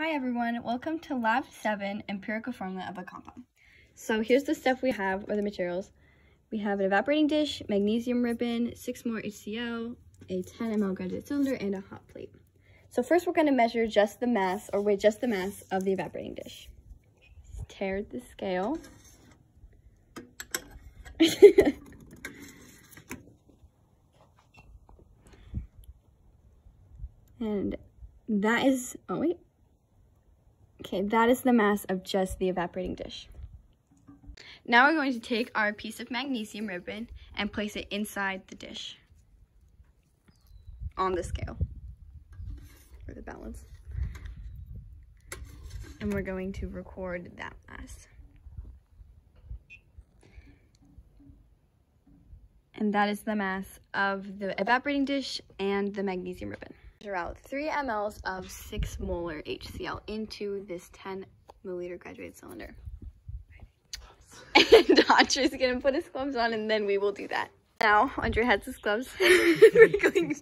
Hi everyone, welcome to Lab 7, Empirical Formula of a Compound. So here's the stuff we have, or the materials. We have an evaporating dish, magnesium ribbon, 6 molar HCl, a 10 ml graduate cylinder, and a hot plate. So first we're going to measure just the mass, or weigh just the mass of the evaporating dish. Tare the scale. and that is, oh wait, Okay, that is the mass of just the evaporating dish. Now we're going to take our piece of magnesium ribbon and place it inside the dish on the scale for the balance. And we're going to record that mass. And that is the mass of the evaporating dish and the magnesium ribbon measure out 3 mLs of 6 molar HCl into this 10 milliliter graduated cylinder. And Andre's gonna put his gloves on and then we will do that. Now, Andre has his gloves. We're going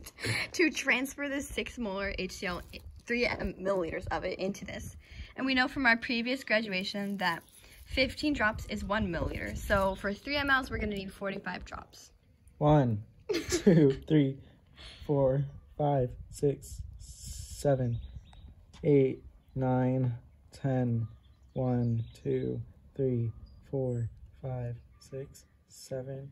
to transfer this 6 molar HCl, 3 milliliters of it into this. And we know from our previous graduation that 15 drops is 1 milliliter. So for 3 mLs, we're gonna need 45 drops. One, two, three, four, five, six, seven, eight, nine, ten, one, two, three, four, five, six, seven,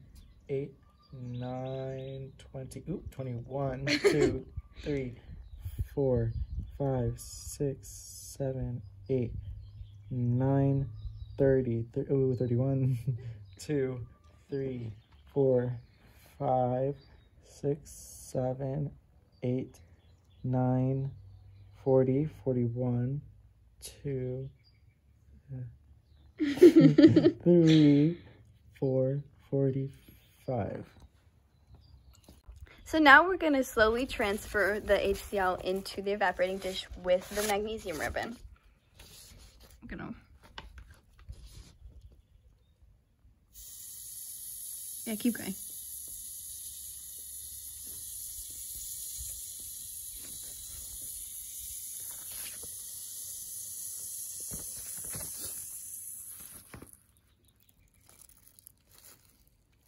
eight, nine, twenty, oop, twenty-one, two, three, four, five, six, seven, eight, nine, thirty, th ooh, thirty-one, two, three, four, five, six, seven, 8, 9, 40, 41, 2, 3, 4, 45. So now we're going to slowly transfer the HCl into the evaporating dish with the magnesium ribbon. I'm going to... Yeah, keep going.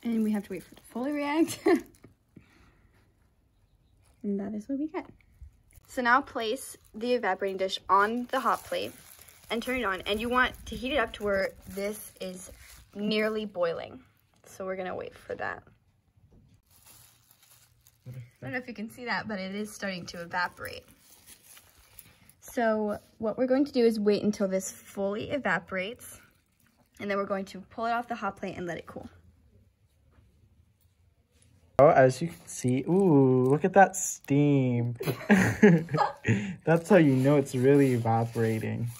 And we have to wait for it to fully react. and that is what we get. So now place the evaporating dish on the hot plate and turn it on. And you want to heat it up to where this is nearly boiling. So we're gonna wait for that. I don't know if you can see that, but it is starting to evaporate. So what we're going to do is wait until this fully evaporates. And then we're going to pull it off the hot plate and let it cool. Oh, as you can see, ooh, look at that steam. That's how you know it's really evaporating.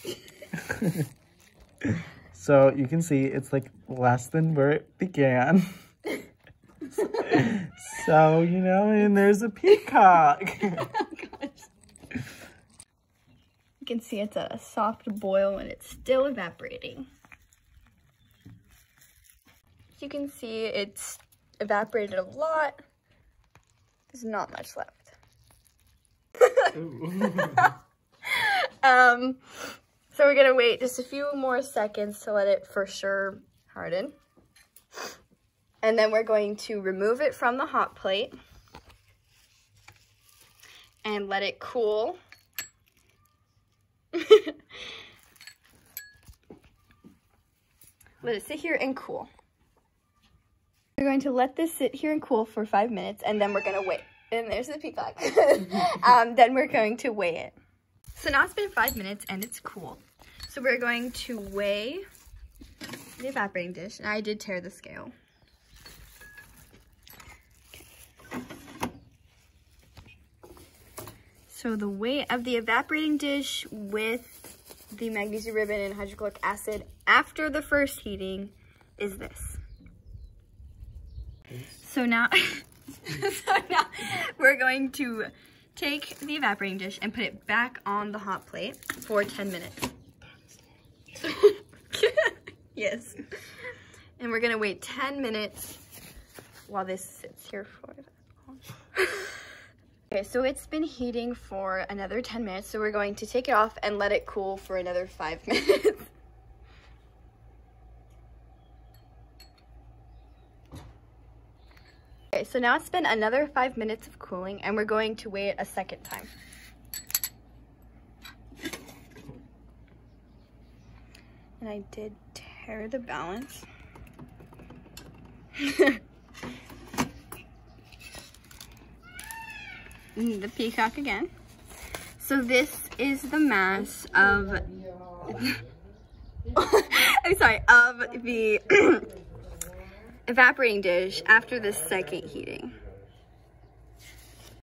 so you can see it's like less than where it began. so, you know, and there's a peacock. oh, you can see it's a soft boil and it's still evaporating. You can see it's evaporated a lot. There's not much left. um, so we're gonna wait just a few more seconds to let it for sure harden. And then we're going to remove it from the hot plate and let it cool. let it sit here and cool. We're going to let this sit here and cool for five minutes, and then we're going to wait. And there's the peacock. um, then we're going to weigh it. So now it's been five minutes, and it's cool. So we're going to weigh the evaporating dish. And I did tare the scale. So the weight of the evaporating dish with the magnesium ribbon and hydrochloric acid after the first heating is this. So now, so now we're going to take the evaporating dish and put it back on the hot plate for 10 minutes. yes. And we're gonna wait 10 minutes while this sits here for Okay, so it's been heating for another 10 minutes, so we're going to take it off and let it cool for another five minutes. Okay, so now it's been another five minutes of cooling and we're going to weigh it a second time. And I did tare the balance. Mm, the peacock again. So this is the mass of, I'm sorry, of the evaporating dish after the second heating.